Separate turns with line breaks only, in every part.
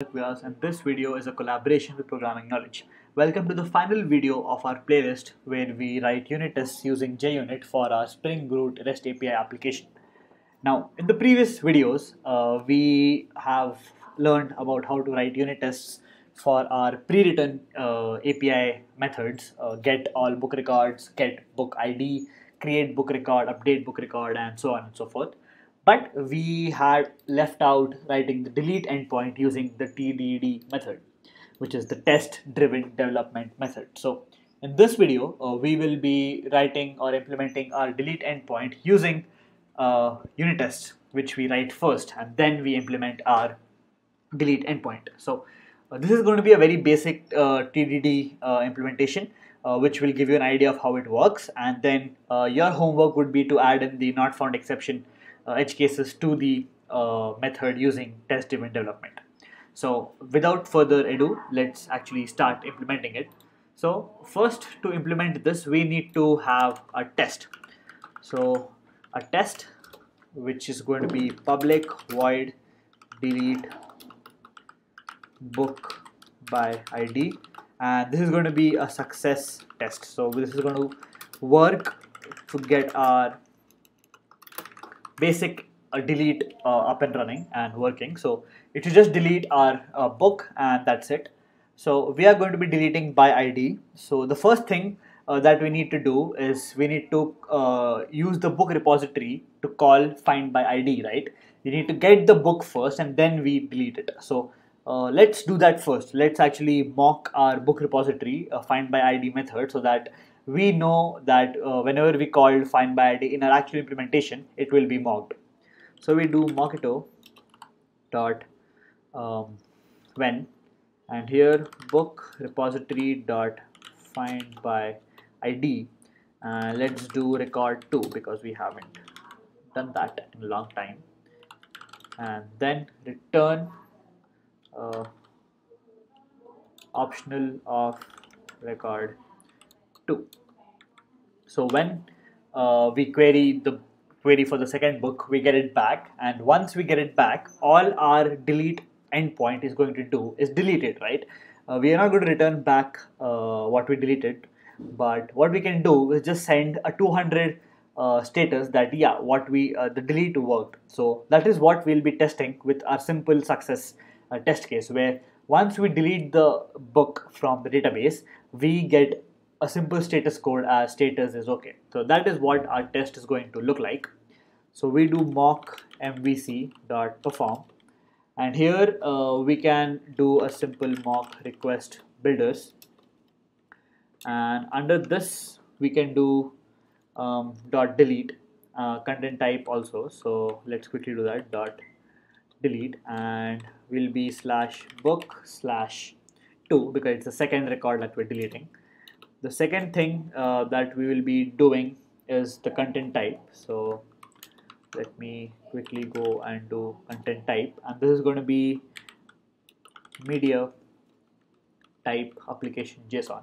And this video is a collaboration with Programming Knowledge. Welcome to the final video of our playlist where we write unit tests using JUnit for our Spring Boot REST API application. Now, in the previous videos, uh, we have learned about how to write unit tests for our pre-written uh, API methods, uh, get all book records, get book ID, create book record, update book record, and so on and so forth but we had left out writing the delete endpoint using the TDD method, which is the test driven development method. So in this video, uh, we will be writing or implementing our delete endpoint using uh, unit tests, which we write first, and then we implement our delete endpoint. So uh, this is going to be a very basic uh, TDD uh, implementation. Uh, which will give you an idea of how it works and then your homework would be to add in the not found exception uh, edge cases to the uh, method using test driven development. So without further ado, let's actually start implementing it. So first to implement this, we need to have a test. So a test which is going to be public void delete book by ID and this is going to be a success test. So this is going to work to get our basic uh, delete uh, up and running and working. So it should just delete our uh, book and that's it. So we are going to be deleting by ID. So the first thing uh, that we need to do is we need to uh, use the book repository to call find by ID, right? We need to get the book first and then we delete it. So uh, let's do that first. Let's actually mock our book repository find by ID method so that we know that uh, whenever we call find by id in our actual implementation it will be mocked. So we do mockito dot um, when and here book repository dot find by id uh, let's do record 2 because we haven't done that in a long time. And then return uh, optional of record 2 so when uh, we query the query for the second book, we get it back. And once we get it back, all our delete endpoint is going to do is delete it, right? Uh, we are not going to return back uh, what we deleted, but what we can do is just send a 200 uh, status that yeah, what we uh, the delete worked. So that is what we'll be testing with our simple success uh, test case, where once we delete the book from the database, we get a simple status code as status is okay. So that is what our test is going to look like. So we do mock mvc dot perform. And here uh, we can do a simple mock request builders. And under this we can do um, dot delete uh, content type also. So let's quickly do that dot delete. And will be slash book slash 2 because it's the second record that we're deleting the second thing uh, that we will be doing is the content type. So let me quickly go and do content type. And this is going to be media type application JSON.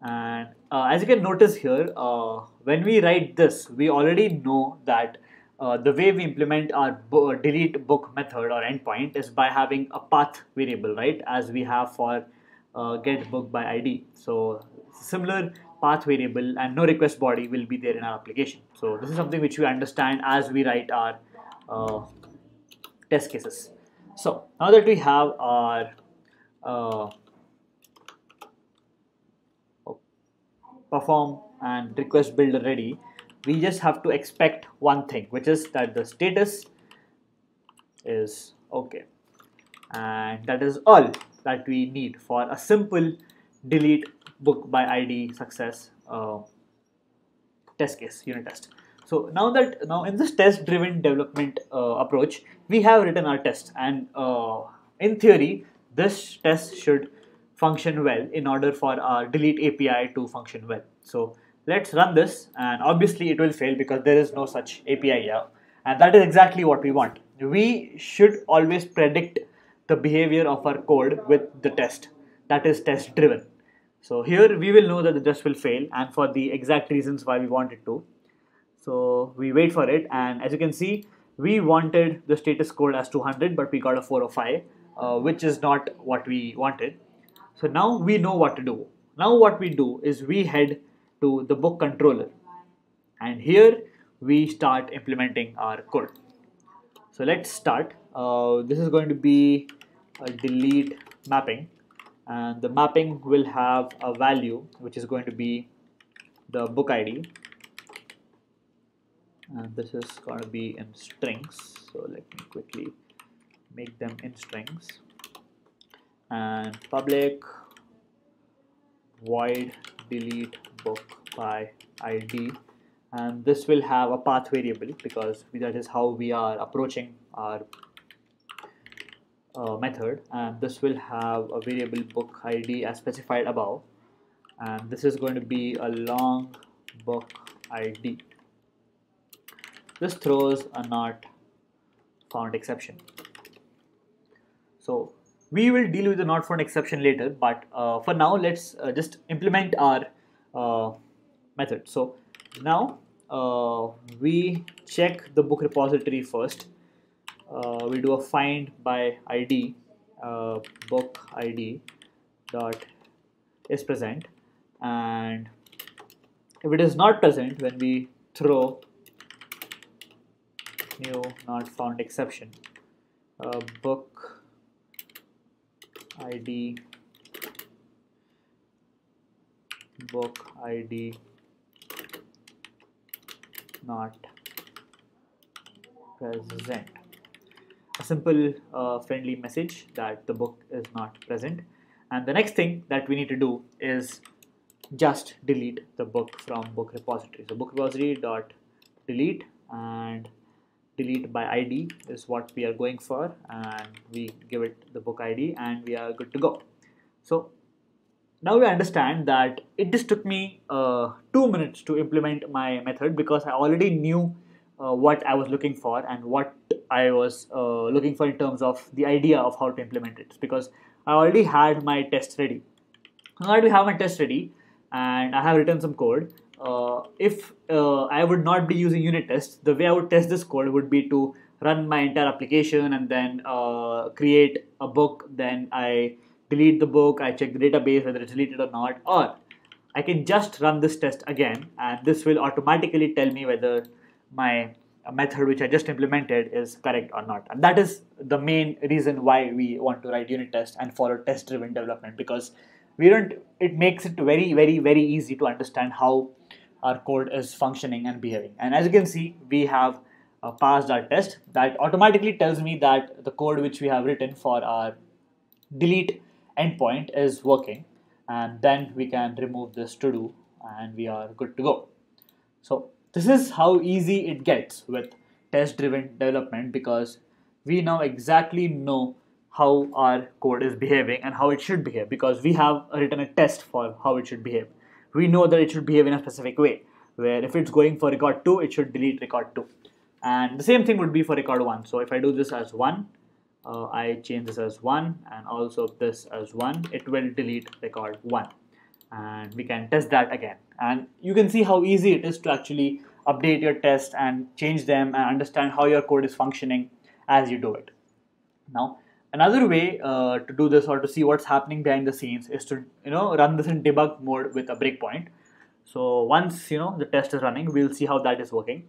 And uh, as you can notice here uh, when we write this we already know that uh, the way we implement our bo delete book method or endpoint is by having a path variable right? As we have for uh, get book by ID. So similar path variable and no request body will be there in our application. So this is something which we understand as we write our uh, test cases. So now that we have our uh, perform and request builder ready, we just have to expect one thing, which is that the status is okay. And that is all that we need for a simple delete book by ID success uh, test case unit test. So now that now in this test driven development uh, approach, we have written our test and uh, in theory, this test should function well in order for our delete API to function well. So let's run this and obviously it will fail because there is no such API here and that is exactly what we want. We should always predict the behavior of our code with the test that is test driven. So here we will know that the test will fail and for the exact reasons why we want it to. So we wait for it and as you can see we wanted the status code as 200 but we got a 405. uh, which is not what we wanted. So now we know what to do. Now what we do is we head to the book controller and here we start implementing our code. So let's start. Uh, this is going to be delete mapping. And the mapping will have a value which is going to be the book ID and this is going to be in strings. So let me quickly make them in strings. And public void delete book by id and this will have a path variable because that is how we are approaching our uh, method and this will have a variable book id as specified above. And this is going to be a long book id this throws a not found exception. So we will deal with the not found exception later but uh, for now let's uh, just implement our uh, method. So now uh, we check the book repository first we do a find by id uh, book id dot is present. And if it is not present when we throw new not found exception. Uh, book id book id not present a simple uh, friendly message that the book is not present. And the next thing that we need to do is just delete the book from book repository. So book repository dot delete and delete by id is what we are going for and we give it the book id and we are good to go. So now we understand that it just took me uh, two minutes to implement my method because I already knew uh, what I was looking for and what I was uh, looking for in terms of the idea of how to implement it because I already had my test ready. I already have my test ready and I have written some code. Uh, if uh, I would not be using unit tests, the way I would test this code would be to run my entire application and then uh, create a book. Then I delete the book, I check the database whether it's deleted or not, or I can just run this test again and this will automatically tell me whether my method which I just implemented is correct or not. And that is the main reason why we want to write unit tests and follow test driven development because we don't it makes it very very very easy to understand how our code is functioning and behaving. And as you can see, we have uh, passed our test that automatically tells me that the code which we have written for our delete endpoint is working and then we can remove this to do and we are good to go. So this is how easy it gets with test driven development because we now exactly know how our code is behaving and how it should behave because we have written a test for how it should behave. We know that it should behave in a specific way where if it's going for record 2 it should delete record 2 and the same thing would be for record 1 so if I do this as 1 uh, I change this as 1 and also this as 1 it will delete record 1 and we can test that again. And you can see how easy it is to actually update your test and change them and understand how your code is functioning as you do it now another way uh, to do this or to see what's happening behind the scenes is to you know run this in debug mode with a breakpoint so once you know the test is running we'll see how that is working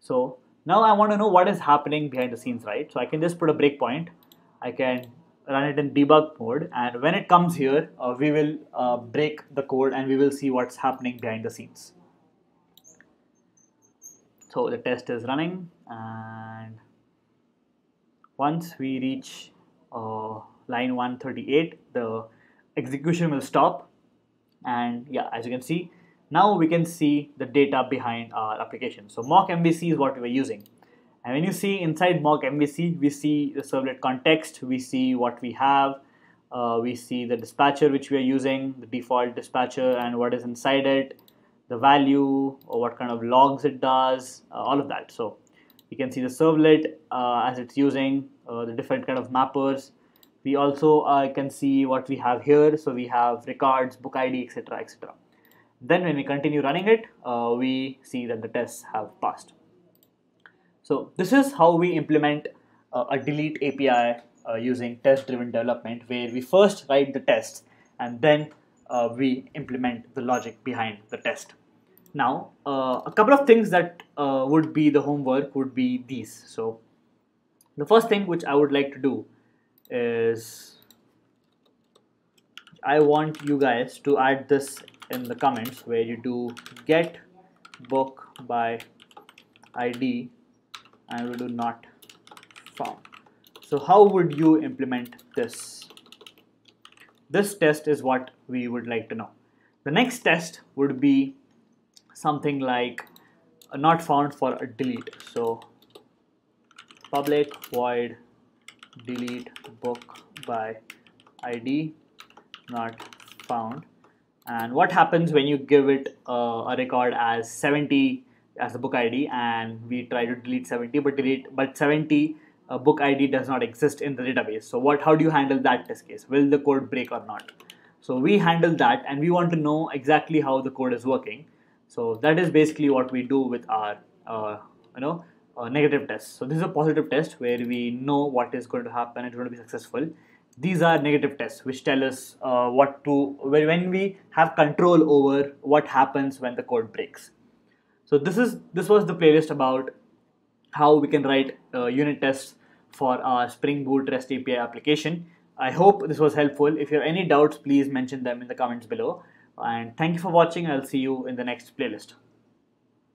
so now I want to know what is happening behind the scenes, right? So I can just put a breakpoint. I can run it in debug mode and when it comes here, uh, we will uh, break the code and we will see what's happening behind the scenes. So the test is running and once we reach uh, line 138, the execution will stop and yeah, as you can see, now we can see the data behind our application. So mock MVC is what we were using. And when you see inside mock MVC, we see the servlet context, we see what we have, uh, we see the dispatcher which we are using, the default dispatcher and what is inside it, the value or what kind of logs it does, uh, all of that. So you can see the servlet uh, as it's using, uh, the different kind of mappers. We also uh, can see what we have here. So we have records, book ID, etc. etc. Then when we continue running it, uh, we see that the tests have passed. So this is how we implement uh, a delete API using test driven development where we first write the test and then uh, we implement the logic behind the test. Now, uh, a couple of things that uh, would be the homework would be these. So, the first thing which I would like to do is I want you guys to add this in the comments where you do get book by id and we do not found. So how would you implement this? This test is what we would like to know. The next test would be something like not found for a delete. So public void delete book by id not found and what happens when you give it uh, a record as 70 as the book id and we try to delete 70 but delete but 70 uh, book id does not exist in the database so what how do you handle that test case will the code break or not so we handle that and we want to know exactly how the code is working so that is basically what we do with our uh, you know uh, negative test. So this is a positive test where we know what is going to happen, it's going to be successful. These are negative tests which tell us uh, what to, when we have control over what happens when the code breaks. So this is this was the playlist about how we can write uh, unit tests for our Spring Boot REST API application. I hope this was helpful. If you have any doubts, please mention them in the comments below. And thank you for watching. I'll see you in the next playlist.